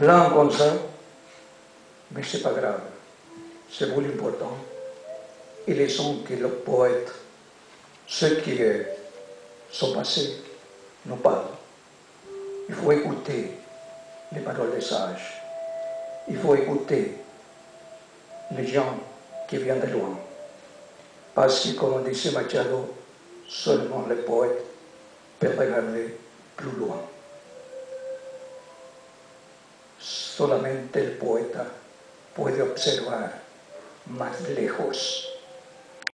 blanc comme ça, mais c'est pas grave. C'est vous l'important. Et laissons que le poète, ceux qui sont passés, nous parlent. Il faut écouter les paroles des sages. Il faut écouter les gens qui viennent de loin. Parce que, comme disait Machado, seulement les poètes peuvent regarder plus loin. Solamente el poeta puede observar más lejos